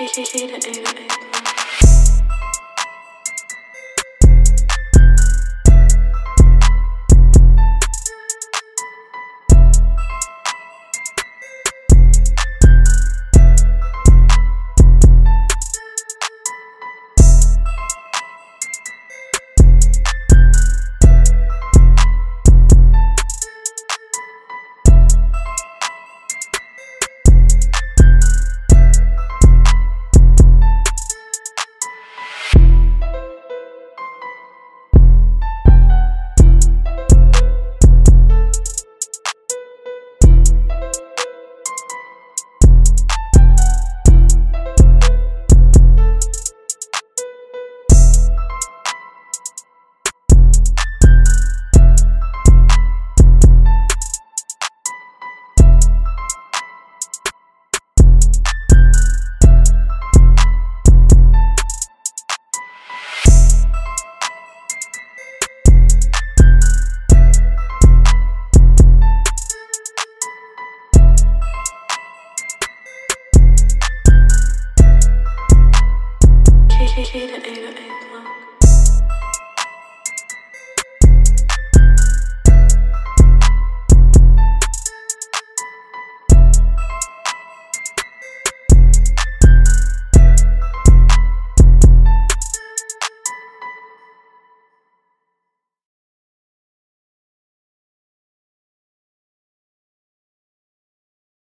Take it in. Ada, Ada, Ada.